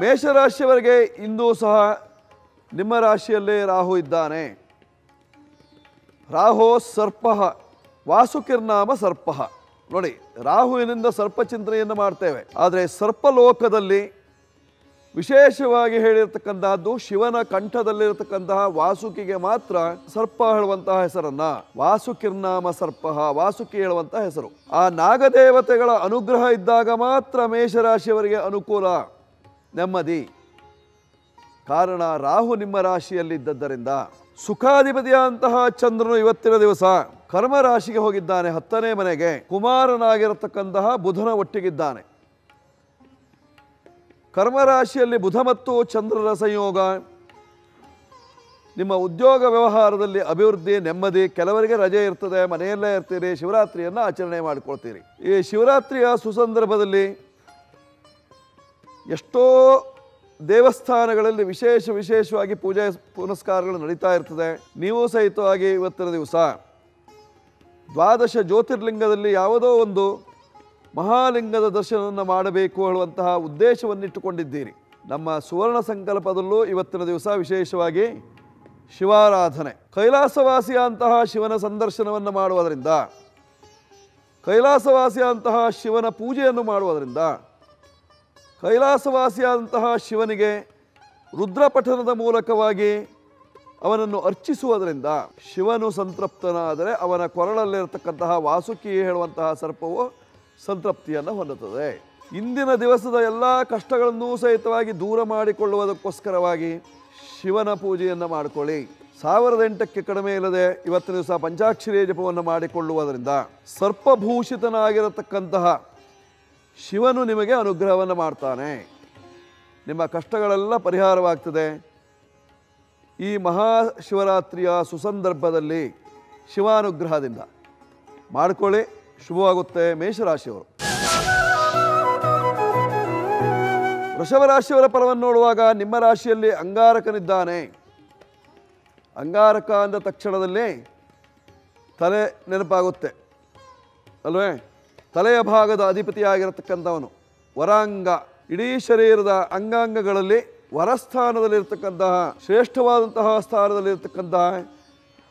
ಮೇಷರಾಶಿಯವರಿಗೆ ಇಂದು ಸಹ ನಿಮ್ಮ ರಾಶಿಯಲ್ಲೇ ರಾಹು ಇದ್ದಾನೆ. ರಾಹೋ ಸರ್ಪ, ವಾಸುಕಿರ್ನಾಮ ಸರ್ಪ. ನೋಡಿ, ರಾಹುವಿನಿಂದ ಸರ್ಪ ಚಿಂತನೆಯನ್ನು ಮಾಡ್ತೇವೆ. ಆದರೆ ಸರ್ಪಲೋಕದಲ್ಲಿ ವಿಶೇಷವಾಗಿ ಹೇಳಿರ್ತಕ್ಕಂತಹದ್ದು ಶಿವನ ಕಂಠದಲ್ಲಿರತಕ್ಕಂತಹ ವಾಸುಕಿಗೆ ಮಾತ್ರ ಸರ್ಪ ಹೇಳುವಂತಹ ಹೆಸರನ್ನ. ವಾಸುಕಿರ್ನಾಮ ಸರ್ಪ, ವಾಸುಕಿ ಹೇಳುವಂತಹ ಹೆಸರು. ಆ ನಾಗದೇವತೆಗಳ ಅನುಗ್ರಹ ಇದ್ದಾಗ ಮಾತ್ರ ಮೇಷರಾಶಿಯವರಿಗೆ ಅನುಕೂಲ. ನೆಮ್ಮದಿ. ಕಾರಣ ರಾಹು ನಿಮ್ಮ ರಾಶಿಯಲ್ಲಿದ್ದದ್ದರಿಂದ ಸುಖಾಧಿಪತಿಯಾದಂತಹ ಚಂದ್ರನು ಇವತ್ತಿನ ದಿವಸ ಕರ್ಮ ರಾಶಿಗೆ ಹೋಗಿದ್ದಾನೆ, ಹತ್ತನೇ ಮನೆಗೆ. ಕುಮಾರನಾಗಿರತಕ್ಕಂತಹ ಬುಧನ ಒಟ್ಟಿಗಿದ್ದಾನೆ. ಕರ್ಮರಾಶಿಯಲ್ಲಿ ಬುಧ ಮತ್ತು ಚಂದ್ರರ ಸಂಯೋಗ. ನಿಮ್ಮ ಉದ್ಯೋಗ ವ್ಯವಹಾರದಲ್ಲಿ ಅಭಿವೃದ್ಧಿ, ನೆಮ್ಮದಿ, ಕೆಲವರಿಗೆ ರಜೆ ಇರ್ತದೆ, ಮನೆಯಲ್ಲೇ ಇರ್ತೀರಿ, ಶಿವರಾತ್ರಿಯನ್ನು ಆಚರಣೆ ಮಾಡಿಕೊಳ್ತೀರಿ. ಈ ಶಿವರಾತ್ರಿಯ ಸುಸಂದರ್ಭದಲ್ಲಿ ಎಷ್ಟೋ ದೇವಸ್ಥಾನಗಳಲ್ಲಿ ವಿಶೇಷ ವಿಶೇಷವಾಗಿ ಪೂಜೆ ಪುನಸ್ಕಾರಗಳು ನಡೀತಾ ಇರ್ತದೆ. ನೀವು ಸಹಿತವಾಗಿ ಇವತ್ತಿನ ದಿವಸ. ದ್ವಾದಶ ಜ್ಯೋತಿರ್ಲಿಂಗದಲ್ಲಿ ಯಾವುದೋ ಒಂದು ಮಹಾಲಿಂಗದ ದರ್ಶನವನ್ನು ಮಾಡಬೇಕು ಹೇಳುವಂತಹ ಉದ್ದೇಶವನ್ನಿಟ್ಟುಕೊಂಡಿದ್ದೀರಿ. ನಮ್ಮ ಸುವರ್ಣ ಸಂಕಲ್ಪದಲ್ಲೂ ಇವತ್ತಿನ ದಿವಸ ವಿಶೇಷವಾಗಿ ಶಿವಾರಾಧನೆ. ಕೈಲಾಸವಾಸಿಯಂತಹ ಶಿವನ ಸಂದರ್ಶನವನ್ನು ಮಾಡುವುದರಿಂದ ಕೈಲಾಸವಾಸಿಯಂತಹ ಶಿವನ ಪೂಜೆಯನ್ನು ಮಾಡುವುದರಿಂದ ಕೈಲಾಸವಾಸಿಯಾದಂತಹ ಶಿವನಿಗೆ ರುದ್ರಪಠನದ ಮೂಲಕವಾಗಿ ಅವನನ್ನು ಅರ್ಚಿಸುವುದರಿಂದ ಶಿವನು ಸಂತೃಪ್ತನಾದರೆ ಅವನ ಕೊರಳಲ್ಲಿರತಕ್ಕಂತಹ ವಾಸುಕಿ ಹೇಳುವಂತಹ ಸರ್ಪವು ಸಂತೃಪ್ತಿಯನ್ನು ಹೊಂದುತ್ತದೆ. ಇಂದಿನ ದಿವಸದ ಎಲ್ಲ ಕಷ್ಟಗಳನ್ನೂ ಸಹಿತವಾಗಿ ದೂರ ಮಾಡಿಕೊಳ್ಳುವುದಕ್ಕೋಸ್ಕರವಾಗಿ ಶಿವನ ಪೂಜೆಯನ್ನು ಮಾಡಿಕೊಳ್ಳಿ. ಸಾವಿರದ ಎಂಟಕ್ಕೆ ಕಡಿಮೆ ಇಲ್ಲದೆ ಇವತ್ತಿನ ದಿವಸ ಪಂಚಾಕ್ಷರಿಯ ಜಪವನ್ನು ಮಾಡಿಕೊಳ್ಳುವುದರಿಂದ ಸರ್ಪಭೂಷಿತನಾಗಿರತಕ್ಕಂತಹ ಶಿವನು ನಿಮಗೆ ಅನುಗ್ರಹವನ್ನು ಮಾಡ್ತಾನೆ. ನಿಮ್ಮ ಕಷ್ಟಗಳೆಲ್ಲ ಪರಿಹಾರವಾಗ್ತದೆ. ಈ ಮಹಾಶಿವರಾತ್ರಿಯ ಸುಸಂದರ್ಭದಲ್ಲಿ ಶಿವಾನುಗ್ರಹದಿಂದ ಮಾಡಿಕೊಳ್ಳಿ, ಶುಭವಾಗುತ್ತೆ ಮೇಷರಾಶಿಯವರು. ವೃಷಭ ರಾಶಿಯವರ ಫಲವನ್ನು ನೋಡುವಾಗ ನಿಮ್ಮ ರಾಶಿಯಲ್ಲಿ ಅಂಗಾರಕನಿದ್ದಾನೆ. ಅಂಗಾರಕ ಅಂದ ತಕ್ಷಣದಲ್ಲಿ ತಲೆ ನೆನಪಾಗುತ್ತೆ. ಅಲ್ವೇ? ತಲೆಯ ಭಾಗದ ಅಧಿಪತಿಯಾಗಿರತಕ್ಕಂಥವನು. ವರಾಂಗ, ಇಡೀ ಶರೀರದ ಅಂಗಾಂಗಗಳಲ್ಲಿ ವರಸ್ಥಾನದಲ್ಲಿರ್ತಕ್ಕಂತಹ, ಶ್ರೇಷ್ಠವಾದಂತಹ ಸ್ಥಾನದಲ್ಲಿರ್ತಕ್ಕಂತಹ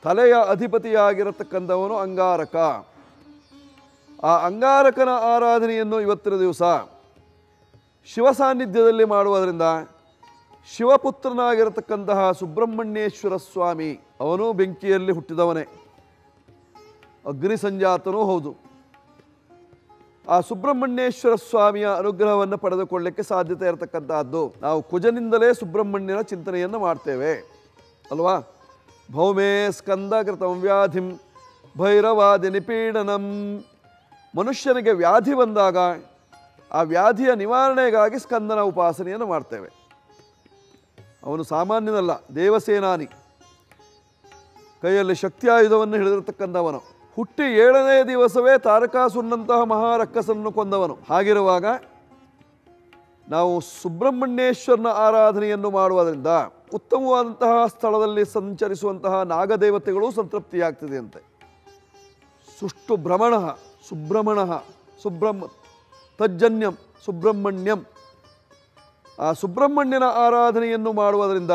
ತಲೆಯ ಅಧಿಪತಿಯಾಗಿರತಕ್ಕಂಥವನು ಅಂಗಾರಕ. ಆ ಅಂಗಾರಕನ ಆರಾಧನೆಯನ್ನು ಇವತ್ತಿನ ದಿವಸ ಶಿವ ಸಾನ್ನಿಧ್ಯದಲ್ಲಿ ಮಾಡುವುದರಿಂದ ಶಿವಪುತ್ರನಾಗಿರತಕ್ಕಂತಹ ಸುಬ್ರಹ್ಮಣ್ಯೇಶ್ವರ ಸ್ವಾಮಿ, ಅವನು ಬೆಂಕಿಯಲ್ಲಿ ಹುಟ್ಟಿದವನೇ. ಅಗ್ನಿ ಸಂಜಾತನೂ ಹೌದು. ಆ ಸುಬ್ರಹ್ಮಣ್ಯೇಶ್ವರ ಸ್ವಾಮಿಯ ಅನುಗ್ರಹವನ್ನು ಪಡೆದುಕೊಳ್ಳಲಿಕ್ಕೆ ಸಾಧ್ಯತೆ ಇರತಕ್ಕಂತಹದ್ದು. ನಾವು ಕುಜನಿಂದಲೇ ಸುಬ್ರಹ್ಮಣ್ಯನ ಚಿಂತನೆಯನ್ನು ಮಾಡ್ತೇವೆ. ಅಲ್ವಾ? ಭೌಮೇ ಸ್ಕಂದ ಕೃತಂ ವ್ಯಾಧಿಂ ಭೈರವಾದಿ ನಿಪೀಡನಂ. ಮನುಷ್ಯನಿಗೆ ವ್ಯಾಧಿ ಬಂದಾಗ ಆ ವ್ಯಾಧಿಯ ನಿವಾರಣೆಗಾಗಿ ಸ್ಕಂದನ ಉಪಾಸನೆಯನ್ನು ಮಾಡ್ತೇವೆ. ಅವನು ಸಾಮಾನ್ಯನಲ್ಲ, ದೇವಸೇನಾನಿ. ಕೈಯಲ್ಲಿ ಶಕ್ತಿಯಾಯುಧವನ್ನು ಹಿಡಿದಿರತಕ್ಕಂಥವನು. ಹುಟ್ಟಿ ಏಳನೇ ದಿವಸವೇ ತಾರಕಾಸುರನಂತಹ ಮಹಾರಕ್ಕಸನ್ನು ಕೊಂದವನು. ಹಾಗಿರುವಾಗ ನಾವು ಸುಬ್ರಹ್ಮಣ್ಯೇಶ್ವರನ ಆರಾಧನೆಯನ್ನು ಮಾಡುವುದರಿಂದ ಉತ್ತಮವಾದಂತಹ ಸ್ಥಳದಲ್ಲಿ ಸಂಚರಿಸುವಂತಹ ನಾಗದೇವತೆಗಳು ಸಂತೃಪ್ತಿಯಾಗ್ತಿದೆಯಂತೆ ಸುಷ್ಟು ಭ್ರಮಣ, ಸುಬ್ರಹ್ಮಣ, ಸುಬ್ರಹ್ಮ, ತಜ್ಜನ್ಯಂ, ಸುಬ್ರಹ್ಮಣ್ಯಂ. ಆ ಸುಬ್ರಹ್ಮಣ್ಯನ ಆರಾಧನೆಯನ್ನು ಮಾಡುವುದರಿಂದ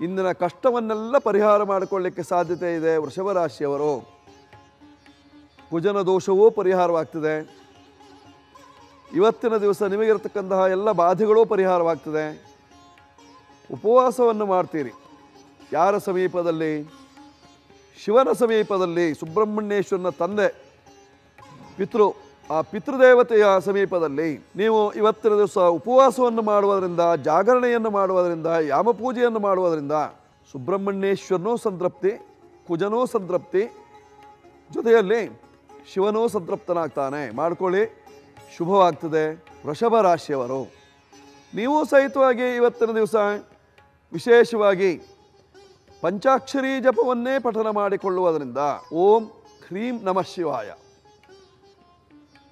ಇಂದಿನ ಕಷ್ಟವನ್ನೆಲ್ಲ ಪರಿಹಾರ ಮಾಡಿಕೊಳ್ಳಿಕ್ಕೆ ಸಾಧ್ಯತೆ ಇದೆ ವೃಷಭ ರಾಶಿಯವರು ಕುಜನ ದೋಷವೂ ಪರಿಹಾರವಾಗ್ತದೆ. ಇವತ್ತಿನ ದಿವಸ ನಿಮಗಿರತಕ್ಕಂತಹ ಎಲ್ಲ ಬಾಧೆಗಳೂ ಪರಿಹಾರವಾಗ್ತದೆ. ಉಪವಾಸವನ್ನು ಮಾಡ್ತೀರಿ. ಯಾರ ಸಮೀಪದಲ್ಲಿ? ಶಿವನ ಸಮೀಪದಲ್ಲಿ ಸುಬ್ರಹ್ಮಣ್ಯೇಶ್ವರನ ತಂದೆ, ಪಿತೃ, ಆ ಪಿತೃದೇವತೆಯ ಸಮೀಪದಲ್ಲಿ ನೀವು ಇವತ್ತಿನ ದಿವಸ ಉಪವಾಸವನ್ನು ಮಾಡುವುದರಿಂದ, ಜಾಗರಣೆಯನ್ನು ಮಾಡುವುದರಿಂದ ಯಾಮ ಪೂಜೆಯನ್ನು ಮಾಡುವುದರಿಂದ ಸುಬ್ರಹ್ಮಣ್ಯೇಶ್ವರನೂ ಸಂತೃಪ್ತಿ, ಕುಜನೂ ಸಂತೃಪ್ತಿ. ಜೊತೆಯಲ್ಲಿ ಶಿವನೂ ಸಂತೃಪ್ತನಾಗ್ತಾನೆ. ಮಾಡ್ಕೊಳ್ಳಿ. ಶುಭವಾಗ್ತದೆ. ವೃಷಭ ರಾಶಿಯವರು. ನೀವು ಸಹಿತವಾಗಿ ಇವತ್ತಿನ ದಿವಸ ವಿಶೇಷವಾಗಿ ಪಂಚಾಕ್ಷರಿ ಜಪವನ್ನೇ ಪಠನ ಮಾಡಿಕೊಳ್ಳುವುದರಿಂದ ಓಂ ಹ್ರೀಂ ನಮಃ ಶಿವಾಯ.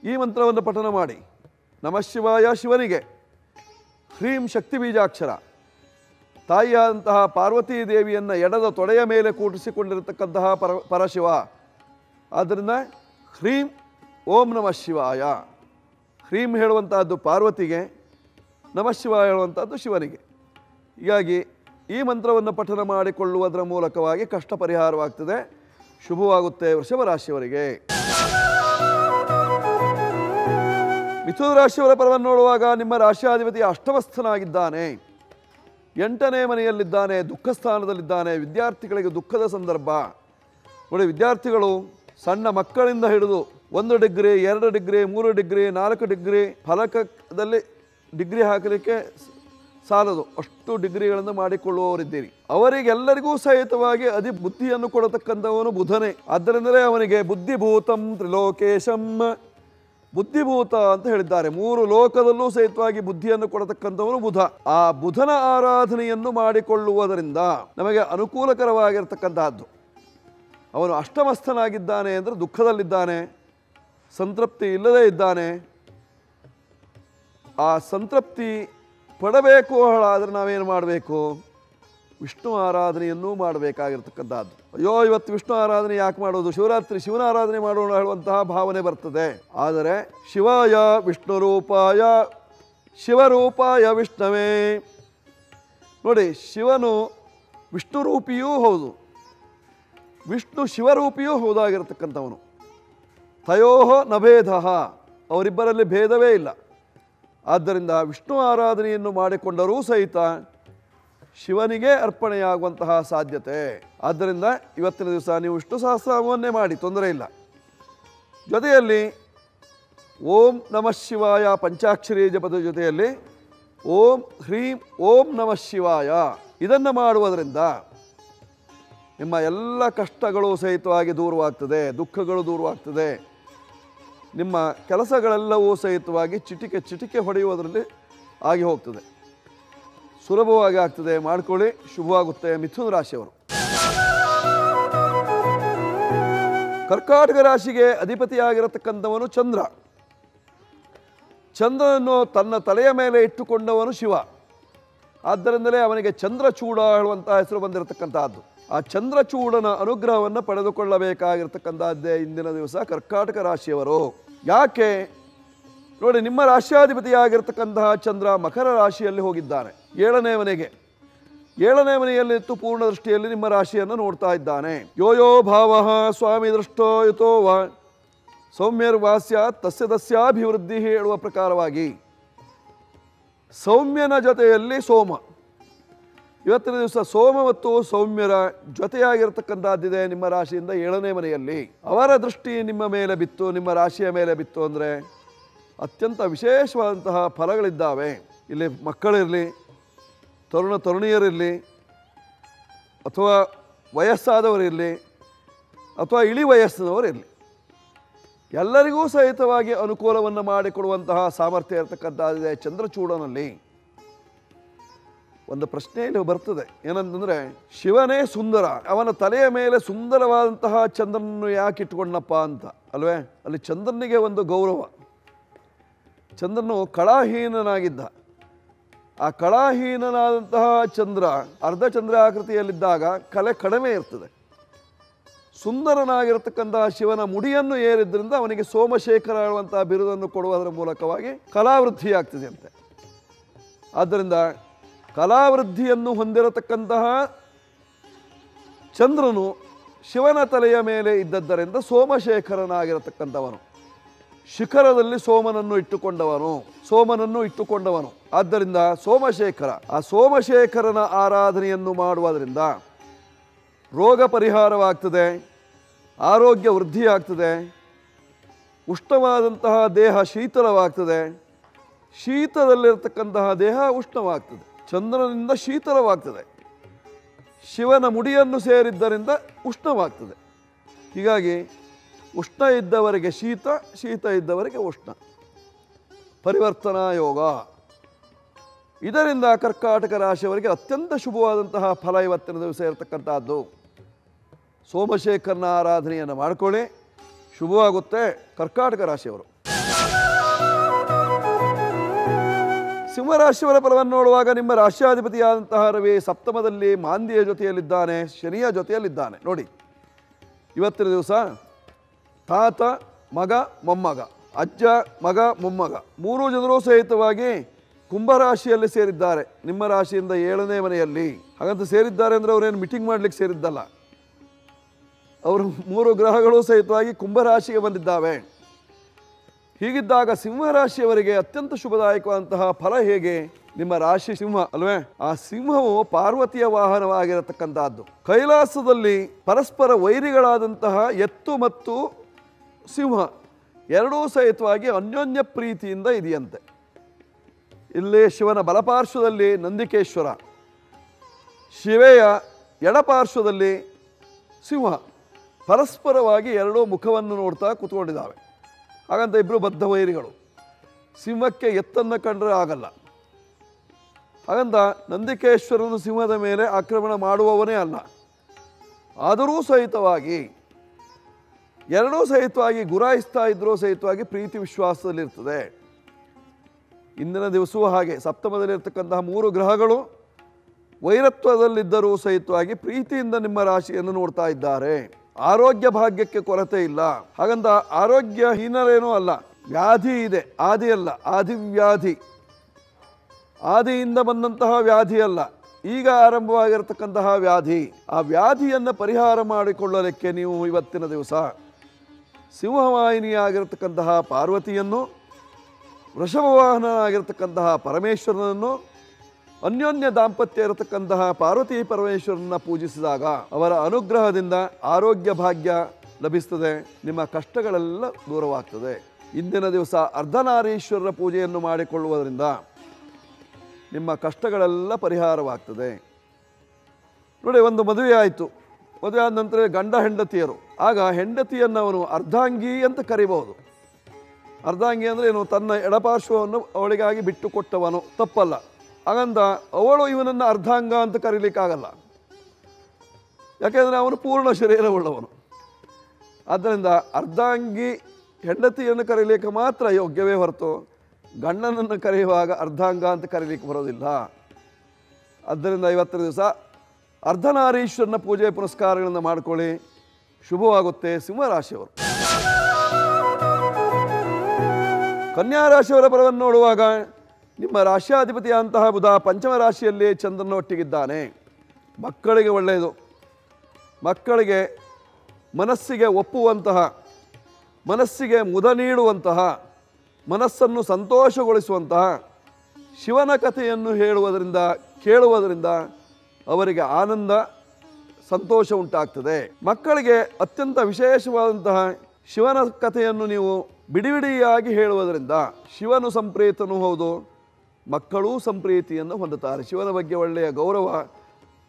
ಈ ಮಂತ್ರವನ್ನು ಪಠನ ಮಾಡಿ. ನಮಃ ಶಿವಾಯ ಶಿವನಿಗೆ. ಹ್ರೀಂ ಶಕ್ತಿ ಬೀಜಾಕ್ಷರ. ತಾಯಿಯಾದಂತಹ ಪಾರ್ವತೀ ದೇವಿಯನ್ನು ಎಡದ ತೊಡೆಯ ಮೇಲೆ ಕೂಡಿಸಿಕೊಂಡಿರತಕ್ಕಂತಹ ಪರ ಪರಶಿವ. ಆದ್ದರಿಂದ ಹ್ರೀಂ ಓಂ ನಮಃ ಶಿವಾಯ. ಹ್ರೀಂ ಹೇಳುವಂತಹದ್ದು ಪಾರ್ವತಿಗೆ, ನಮಃ ಶಿವಾಯ ಹೇಳುವಂಥದ್ದು ಶಿವನಿಗೆ. ಹೀಗಾಗಿ ಈ ಮಂತ್ರವನ್ನು ಪಠನ ಮಾಡಿಕೊಳ್ಳುವುದರ ಮೂಲಕವಾಗಿ ಕಷ್ಟ ಪರಿಹಾರವಾಗ್ತದೆ. ಶುಭವಾಗುತ್ತೆ ವೃಷಭ ರಾಶಿಯವರಿಗೆ. ಮಿಥುನ ರಾಶಿಯವರ ಪರವನ್ನು ನೋಡುವಾಗ ನಿಮ್ಮ ರಾಶಿಯಾಧಿಪತಿ ಅಷ್ಟಮಸ್ಥನಾಗಿದ್ದಾನೆ ಎಂಟನೇ ಮನೆಯಲ್ಲಿದ್ದಾನೆ ದುಃಖ ಸ್ಥಾನದಲ್ಲಿದ್ದಾನೆ ವಿದ್ಯಾರ್ಥಿಗಳಿಗೆ ದುಃಖದ ಸಂದರ್ಭ. ನೋಡಿ, ವಿದ್ಯಾರ್ಥಿಗಳು ಸಣ್ಣ ಮಕ್ಕಳಿಂದ ಹಿಡಿದು ಒಂದು ಡಿಗ್ರಿ, ಎರಡು ಡಿಗ್ರಿ, ಮೂರು ಡಿಗ್ರಿ, ನಾಲ್ಕು ಡಿಗ್ರಿ ಫಲಕದಲ್ಲಿ ಡಿಗ್ರಿ ಹಾಕಲಿಕ್ಕೆ ಸಾಲದು. ಅಷ್ಟು ಡಿಗ್ರಿಗಳನ್ನು ಮಾಡಿಕೊಳ್ಳುವವರಿದ್ದೀರಿ. ಅವರಿಗೆಲ್ಲರಿಗೂ ಸಹಿತವಾಗಿ ಅದಿ ಬುದ್ಧಿಯನ್ನು ಕೊಡತಕ್ಕಂಥವನು ಬುಧನೇ. ಆದ್ದರಿಂದಲೇ ಅವನಿಗೆ ಬುದ್ಧಿಭೂತಂ ತ್ರಿಲೋಕೇಶಂ. ಬುದ್ಧಿಭೂತ ಅಂತ ಹೇಳಿದ್ದಾರೆ. ಮೂರು ಲೋಕದಲ್ಲೂ ಸಹಿತವಾಗಿ ಬುದ್ಧಿಯನ್ನು ಕೊಡತಕ್ಕಂಥವನು ಬುಧ. ಆ ಬುಧನ ಆರಾಧನೆಯನ್ನು ಮಾಡಿಕೊಳ್ಳುವುದರಿಂದ ನಮಗೆ ಅನುಕೂಲಕರವಾಗಿರ್ತಕ್ಕಂತಹದ್ದು. ಅವನು ಅಷ್ಟಮಸ್ಥನಾಗಿದ್ದಾನೆ ಅಂದರೆ ದುಃಖದಲ್ಲಿದ್ದಾನೆ, ಸಂತೃಪ್ತಿ ಇಲ್ಲದೇ ಇದ್ದಾನೆ. ಆ ಸಂತೃಪ್ತಿ ಪಡಬೇಕು ಹಾಳಾದರೆ ನಾವೇನು ಮಾಡಬೇಕು? ವಿಷ್ಣು ಆರಾಧನೆಯನ್ನು ಮಾಡಬೇಕಾಗಿರ್ತಕ್ಕಂಥದ್ದು. ಅಯ್ಯೋ, ಇವತ್ತು ವಿಷ್ಣು ಆರಾಧನೆ ಯಾಕೆ ಮಾಡೋದು? ಶಿವರಾತ್ರಿ ಶಿವನ ಆರಾಧನೆ ಮಾಡೋಣ ಹೇಳುವಂತಹ ಭಾವನೆ ಬರ್ತದೆ. ಆದರೆ ಶಿವಾಯ ವಿಷ್ಣು ರೂಪಾಯ ಶಿವರೂಪಾಯ ವಿಷ್ಣವೇ. ನೋಡಿ, ಶಿವನು ವಿಷ್ಣು ರೂಪಿಯೂ ಹೌದು. ವಿಷ್ಣು ಶಿವರೂಪಿಯೂ ಹೌದಾಗಿರತಕ್ಕಂಥವನು. ತಯೋಹ ನಭೇದ ಅವರಿಬ್ಬರಲ್ಲಿ ಭೇದವೇ ಇಲ್ಲ. ಆದ್ದರಿಂದ ವಿಷ್ಣು ಆರಾಧನೆಯನ್ನು ಮಾಡಿಕೊಂಡರೂ ಸಹಿತ ಶಿವನಿಗೆ ಅರ್ಪಣೆಯಾಗುವಂತಹ ಸಾಧ್ಯತೆ. ಆದ್ದರಿಂದ ಇವತ್ತಿನ ದಿವಸ ನೀವು ವಿಷ್ಣು ಸಹಸ್ರನಾಮವನ್ನೇ ಮಾಡಿ, ತೊಂದರೆ ಇಲ್ಲ. ಜೊತೆಯಲ್ಲಿ ಓಂ ನಮಃ ಶಿವಾಯ ಪಂಚಾಕ್ಷರಿ ಜಪದ ಜೊತೆಯಲ್ಲಿ ಓಂ ಹ್ರೀಂ ಓಂ ನಮಃ ಶಿವಾಯ ಇದನ್ನು ಮಾಡುವುದರಿಂದ ನಿಮ್ಮ ಎಲ್ಲ ಕಷ್ಟಗಳು ಸಹಿತವಾಗಿ ದೂರವಾಗ್ತದೆ, ದುಃಖಗಳು ದೂರವಾಗ್ತದೆ. ನಿಮ್ಮ ಕೆಲಸಗಳೆಲ್ಲವೂ ಸಹಿತವಾಗಿ ಚಿಟಿಕೆ ಚಿಟಿಕೆ ಹೊಡೆಯುವುದರಲ್ಲಿ ಆಗಿ ಹೋಗ್ತದೆ. ಸುಲಭವಾಗಿ ಆಗ್ತದೆ. ಮಾಡ್ಕೊಳ್ಳಿ. ಶುಭವಾಗುತ್ತೆ. ಮಿಥುನ ರಾಶಿಯವರು. ಕರ್ಕಾಟಕ ರಾಶಿಗೆ ಅಧಿಪತಿಯಾಗಿರತಕ್ಕಂಥವನು ಚಂದ್ರ. ಚಂದ್ರನನ್ನು ತನ್ನ ತಲೆಯ ಮೇಲೆ ಇಟ್ಟುಕೊಂಡವನು ಶಿವ. ಆದ್ದರಿಂದಲೇ ಅವನಿಗೆ ಚಂದ್ರಚೂಡ ಹೇಳುವಂಥ ಹೆಸರು ಬಂದಿರತಕ್ಕಂತಹದ್ದು. ಆ ಚಂದ್ರಚೂಡನ ಅನುಗ್ರಹವನ್ನು ಪಡೆದುಕೊಳ್ಳಬೇಕಾಗಿರ್ತಕ್ಕಂಥದ್ದೇ ಇಂದಿನ ದಿವಸ ಕರ್ಕಾಟಕ ರಾಶಿಯವರು. ಯಾಕೆ? ನೋಡಿ, ನಿಮ್ಮ ರಾಶ್ಯಾಧಿಪತಿಯಾಗಿರ್ತಕ್ಕಂತಹ ಚಂದ್ರ ಮಕರ ರಾಶಿಯಲ್ಲಿ ಹೋಗಿದ್ದಾನೆ. ಏಳನೇ ಮನೆಗೆ. ಏಳನೇ ಮನೆಯಲ್ಲಿ ಪೂರ್ಣ ದೃಷ್ಟಿಯಲ್ಲಿ ನಿಮ್ಮ ರಾಶಿಯನ್ನು ನೋಡ್ತಾ ಇದ್ದಾನೆ. ಯೋ ಯೋ ಭಾವ ಸ್ವಾಮಿ ದೃಷ್ಟೋ ಯುತೋ ವ. ಸೌಮ್ಯರ್ವಾಸ್ಯ ತಸ್ಯ ತಸ್ಯಾಭಿವೃದ್ಧಿ ಹೇಳುವ ಪ್ರಕಾರವಾಗಿ. ಸೌಮ್ಯನ ಜೊತೆಯಲ್ಲಿ ಸೋಮ. ಇವತ್ತಿನ ದಿವಸ ಸೋಮ ಮತ್ತು ಸೌಮ್ಯರ ಜೊತೆಯಾಗಿರ್ತಕ್ಕಂಥದ್ದಿದೆ ನಿಮ್ಮ ರಾಶಿಯಿಂದ ಏಳನೇ ಮನೆಯಲ್ಲಿ. ಅವರ ದೃಷ್ಟಿ ನಿಮ್ಮ ಮೇಲೆ ಬಿತ್ತು, ನಿಮ್ಮ ರಾಶಿಯ ಮೇಲೆ ಬಿತ್ತು ಅಂದರೆ ಅತ್ಯಂತ ವಿಶೇಷವಾದಂತಹ ಫಲಗಳಿದ್ದಾವೆ. ಇಲ್ಲಿ ಮಕ್ಕಳಿರಲಿ, ತರುಣ ತರುಣಿಯರಿರಲಿ, ಅಥವಾ ವಯಸ್ಸಾದವರಿರಲಿ, ಅಥವಾ ಇಳಿ ವಯಸ್ಸಿನವರಿರಲಿ. ಎಲ್ಲರಿಗೂ ಸಹಿತವಾಗಿ ಅನುಕೂಲವನ್ನು ಮಾಡಿಕೊಡುವಂತಹ ಸಾಮರ್ಥ್ಯ ಇರತಕ್ಕಂಥದ್ದಿದೆ ಚಂದ್ರಚೂಡನಲ್ಲಿ. ಒಂದು ಪ್ರಶ್ನೆ ಇಲ್ಲಿ ಬರ್ತದೆ. ಏನಂತಂದ್ರೆ, ಶಿವನೇ ಸುಂದರ, ಅವನ ತಲೆಯ ಮೇಲೆ ಸುಂದರವಾದಂತಹ ಚಂದ್ರನನ್ನು ಯಾಕೆ ಇಟ್ಕೊಂಡಪ್ಪ ಅಂತ, ಅಲ್ವೇ? ಅಲ್ಲಿ ಚಂದ್ರನಿಗೆ ಒಂದು ಗೌರವ. ಚಂದ್ರನು ಕಳಾಹೀನನಾಗಿದ್ದ. ಆ ಕಳಾಹೀನನಾದಂತಹ ಚಂದ್ರ, ಅರ್ಧ ಚಂದ್ರ ಆಕೃತಿಯಲ್ಲಿದ್ದಾಗ ಕಲೆ ಕಡಿಮೆ ಇರ್ತದೆ. ಸುಂದರನಾಗಿರತಕ್ಕಂತಹ ಶಿವನ ಮುಡಿಯನ್ನು ಏರಿದ್ರಿಂದ ಅವನಿಗೆ ಸೋಮಶೇಖರ ಹೇಳುವಂತಹ ಬಿರುದನ್ನು ಕೊಡುವುದರ ಮೂಲಕವಾಗಿ ಕಲಾವೃದ್ಧಿ ಆಗ್ತದೆ ಅಂತೆ. ಆದ್ದರಿಂದ ಕಲಾವೃದ್ಧಿಯನ್ನು ಹೊಂದಿರತಕ್ಕಂತಹ ಚಂದ್ರನು ಶಿವನ ತಲೆಯ ಮೇಲೆ ಇದ್ದದ್ದರಿಂದ ಸೋಮಶೇಖರನಾಗಿರತಕ್ಕಂಥವನು. ಶಿಖರದಲ್ಲಿ ಸೋಮನನ್ನು ಇಟ್ಟುಕೊಂಡವನು ಸೋಮನನ್ನು ಇಟ್ಟುಕೊಂಡವನು. ಆದ್ದರಿಂದ ಸೋಮಶೇಖರ, ಆ ಸೋಮಶೇಖರನ ಆರಾಧನೆಯನ್ನು ಮಾಡುವುದರಿಂದ ರೋಗ ಪರಿಹಾರವಾಗ್ತದೆ, ಆರೋಗ್ಯ ವೃದ್ಧಿಯಾಗ್ತದೆ, ಉಷ್ಣವಾದಂತಹ ದೇಹ ಶೀತಲವಾಗ್ತದೆ, ಶೀತದಲ್ಲಿರತಕ್ಕಂತಹ ದೇಹ ಉಷ್ಣವಾಗ್ತದೆ. ಚಂದ್ರನಿಂದ ಶೀತಲವಾಗ್ತದೆ. ಶಿವನ ಮುಡಿಯನ್ನು ಸೇರಿದ್ದರಿಂದ ಉಷ್ಣವಾಗ್ತದೆ. ಹೀಗಾಗಿ ಉಷ್ಣ ಇದ್ದವರಿಗೆ ಶೀತ ಶೀತ ಇದ್ದವರಿಗೆ ಉಷ್ಣ. ಪರಿವರ್ತನಾ ಯೋಗ. ಇದರಿಂದ ಕರ್ಕಾಟಕ ರಾಶಿಯವರಿಗೆ ಅತ್ಯಂತ ಶುಭವಾದಂತಹ ಫಲ ಇವತ್ತಿನ ದಿವಸ ಇರತಕ್ಕಂಥದ್ದು. ಸೋಮಶೇಖರನ ಆರಾಧನೆಯನ್ನು ಮಾಡಿಕೊಳ್ಳಿ. ಶುಭವಾಗುತ್ತೆ ಕರ್ಕಾಟಕ ರಾಶಿಯವರು. ಸಿಂಹರಾಶಿಯವರ ಫಲವನ್ನು ನೋಡುವಾಗ ನಿಮ್ಮ ರಾಷ್ಟ್ರಾಧಿಪತಿಯಾದಂತಹ ರವಿ ಸಪ್ತಮದಲ್ಲಿ ಮಾಂದಿಯ ಜೊತೆಯಲ್ಲಿದ್ದಾನೆ, ಶನಿಯ ಜೊತೆಯಲ್ಲಿದ್ದಾನೆ. ನೋಡಿ, ಇವತ್ತಿನ ದಿವಸ ತಾತ, ಮಗ, ಮೊಮ್ಮಗ, ಅಜ್ಜ, ಮಗ, ಮೊಮ್ಮಗ ಮೂರು ಜನರು ಸಹಿತವಾಗಿ ಕುಂಭರಾಶಿಯಲ್ಲಿ ಸೇರಿದ್ದಾರೆ. ನಿಮ್ಮ ರಾಶಿಯಿಂದ ಏಳನೇ ಮನೆಯಲ್ಲಿ ಹಾಗಂತ ಸೇರಿದ್ದಾರೆ ಅಂದರೆ ಅವರೇನು ಮೀಟಿಂಗ್ ಮಾಡ್ಲಿಕ್ಕೆ ಸೇರಿದ್ದಲ್ಲ. ಅವರು ಮೂರು ಗ್ರಹಗಳು ಸಹಿತವಾಗಿ ಕುಂಭರಾಶಿಗೆ ಬಂದಿದ್ದಾವೆ. ಹೀಗಿದ್ದಾಗ ಸಿಂಹರಾಶಿಯವರಿಗೆ ಅತ್ಯಂತ ಶುಭದಾಯಕವಾದಂತಹ ಫಲ ಹೇಗೆ? ನಿಮ್ಮ ರಾಶಿ ಸಿಂಹ ಅಲ್ವೇ? ಆ ಸಿಂಹವು ಪಾರ್ವತಿಯ ವಾಹನವಾಗಿರತಕ್ಕಂತಹದ್ದು ಕೈಲಾಸದಲ್ಲಿ ಪರಸ್ಪರ ವೈರಿಗಳಾದಂತಹ ಎತ್ತು ಮತ್ತು ಸಿಂಹ ಎರಡೂ ಸಹಿತವಾಗಿ ಅನ್ಯೋನ್ಯ ಪ್ರೀತಿಯಿಂದ ಇದೆಯಂತೆ. ಇಲ್ಲಿ ಶಿವನ ಬಲಪಾರ್ಶ್ವದಲ್ಲಿ ನಂದಿಕೇಶ್ವರ, ಶಿವೆಯ ಎಡಪಾರ್ಶ್ವದಲ್ಲಿ ಸಿಂಹ ಪರಸ್ಪರವಾಗಿ ಎರಡೂ ಮುಖವನ್ನು ನೋಡ್ತಾ ಕೂತ್ಕೊಂಡಿದ್ದಾವೆ. ಹಾಗಂತ ಇಬ್ಬರು ಬದ್ಧ ವೈರಿಗಳು. ಸಿಂಹಕ್ಕೆ ಎತ್ತನ್ನು ಕಂಡ್ರೆ ಆಗಲ್ಲ. ಹಾಗಂತ ನಂದಿಕೇಶ್ವರನು ಸಿಂಹದ ಮೇಲೆ ಆಕ್ರಮಣ ಮಾಡುವವನೇ ಅಲ್ಲ. ಆದರೂ ಸಹಿತವಾಗಿ, ಎರಡೂ ಸಹಿತವಾಗಿ ಗುರಾಯಿಸ್ತಾ ಇದ್ದರೂ ಸಹಿತವಾಗಿ ಪ್ರೀತಿ ವಿಶ್ವಾಸದಲ್ಲಿರ್ತದೆ. ಇಂದಿನ ದಿವಸವೂ ಹಾಗೆ. ಸಪ್ತಮದಲ್ಲಿರ್ತಕ್ಕಂತಹ ಮೂರು ಗ್ರಹಗಳು ವೈರತ್ವದಲ್ಲಿದ್ದರೂ ಸಹಿತವಾಗಿ ಪ್ರೀತಿಯಿಂದ ನಿಮ್ಮ ರಾಶಿಯನ್ನು ನೋಡ್ತಾ ಇದ್ದಾರೆ. ಆರೋಗ್ಯ ಭಾಗ್ಯಕ್ಕೆ ಕೊರತೆ ಇಲ್ಲ. ಹಾಗಂತ ಆರೋಗ್ಯ ಹೀನರೇನೂ ಅಲ್ಲ. ವ್ಯಾಧಿ ಇದೆ. ಆದಿ ಅಲ್ಲ. ಆದಿವ್ಯಾಧಿ. ಆದಿಯಿಂದ ಬಂದಂತಹ ವ್ಯಾಧಿ ಅಲ್ಲ. ಈಗ ಆರಂಭವಾಗಿರತಕ್ಕಂತಹ ವ್ಯಾಧಿ. ಆ ವ್ಯಾಧಿಯನ್ನು ಪರಿಹಾರ ಮಾಡಿಕೊಳ್ಳಲಿಕ್ಕೆ ನೀವು ಇವತ್ತಿನ ದಿವಸ ಸಿಂಹವಾಹಿನಿಯಾಗಿರತಕ್ಕಂತಹ ಪಾರ್ವತಿಯನ್ನು, ವೃಷಭವಾಹನನಾಗಿರ್ತಕ್ಕಂತಹ ಪರಮೇಶ್ವರನನ್ನು ಅನ್ಯೋನ್ಯ ದಾಂಪತ್ಯ ಇರತಕ್ಕಂತಹ ಪಾರ್ವತಿ ಪರಮೇಶ್ವರನ್ನ ಪೂಜಿಸಿದಾಗ ಅವರ ಅನುಗ್ರಹದಿಂದ ಆರೋಗ್ಯ ಭಾಗ್ಯ ಲಭಿಸ್ತದೆ, ನಿಮ್ಮ ಕಷ್ಟಗಳೆಲ್ಲ ದೂರವಾಗ್ತದೆ. ಇಂದಿನ ದಿವಸ ಅರ್ಧನಾರೀಶ್ವರರ ಪೂಜೆಯನ್ನು ಮಾಡಿಕೊಳ್ಳುವುದರಿಂದ ನಿಮ್ಮ ಕಷ್ಟಗಳೆಲ್ಲ ಪರಿಹಾರವಾಗ್ತದೆ. ನೋಡಿ, ಒಂದು ಮದುವೆ ಆಯಿತು. ಮದುವೆ ಆದ ನಂತರ ಗಂಡ ಹೆಂಡತಿಯರು. ಆಗ ಹೆಂಡತಿಯನ್ನು ಅವನು ಅರ್ಧಾಂಗಿ ಅಂತ ಕರಿಬಹುದು. ಅರ್ಧಾಂಗಿ ಅಂದರೆ ಏನು, ತನ್ನ ಎಡಪಾರ್ಶ್ವವನ್ನು ಅವಳಿಗಾಗಿ ಬಿಟ್ಟುಕೊಟ್ಟವನು. ತಪ್ಪಲ್ಲ. ಹಾಗಂತ ಅವಳು ಇವನನ್ನು ಅರ್ಧಾಂಗ ಅಂತ ಕರೀಲಿಕ್ಕಾಗಲ್ಲ. ಯಾಕೆಂದರೆ ಅವನು ಪೂರ್ಣ ಶರೀರವುಳ್ಳವನು. ಆದ್ದರಿಂದ ಅರ್ಧಾಂಗಿ ಹೆಂಡತಿಯನ್ನು ಕರೀಲಿಕ್ಕೆ ಮಾತ್ರ ಯೋಗ್ಯವೇ ಹೊರತು ಗಂಡನನ್ನು ಕರೆಯುವಾಗ ಅರ್ಧಾಂಗ ಅಂತ ಕರೀಲಿಕ್ಕೆ ಬರೋದಿಲ್ಲ ಆದ್ದರಿಂದ ಇವತ್ತಿನ ದಿವಸ ಅರ್ಧನಾರೀಶ್ವರನ ಪೂಜೆ ಪುನಸ್ಕಾರಗಳನ್ನು ಮಾಡಿಕೊಳ್ಳಿ. ಶುಭವಾಗುತ್ತೆ ಸಿಂಹರಾಶಿಯವರು. ಕನ್ಯಾ ರಾಶಿಯವರ ಫಲವನ್ನು ನೋಡುವಾಗ ನಿಮ್ಮ ರಾಶ್ಯಾಧಿಪತಿಯಂತಹ ಬುಧ ಪಂಚಮ ರಾಶಿಯಲ್ಲಿ ಚಂದ್ರನ ಒಟ್ಟಿಗಿದ್ದಾನೆ ಮಕ್ಕಳಿಗೆ ಒಳ್ಳೆಯದು. ಮಕ್ಕಳಿಗೆ ಮನಸ್ಸಿಗೆ ಒಪ್ಪುವಂತಹ, ಮನಸ್ಸಿಗೆ ಮುದ ನೀಡುವಂತಹ, ಮನಸ್ಸನ್ನು ಸಂತೋಷಗೊಳಿಸುವಂತಹ, ಶಿವನ ಕಥೆಯನ್ನು ಹೇಳುವುದರಿಂದ, ಕೇಳುವುದರಿಂದ ಅವರಿಗೆ ಆನಂದ, ಸಂತೋಷ ಉಂಟಾಗ್ತದೆ. ಮಕ್ಕಳಿಗೆ ಅತ್ಯಂತ ವಿಶೇಷವಾದಂತಹ ಶಿವನ ಕಥೆಯನ್ನು ನೀವು ಬಿಡಿಬಿಡಿಯಾಗಿ ಹೇಳುವುದರಿಂದ ಶಿವನು ಸಂಪ್ರೀತನೂ ಹೌದು ಮಕ್ಕಳೂ ಸಂಪ್ರೀತಿಯನ್ನು ಹೊಂದುತ್ತಾರೆ. ಶಿವನ ಬಗ್ಗೆ ಒಳ್ಳೆಯ ಗೌರವ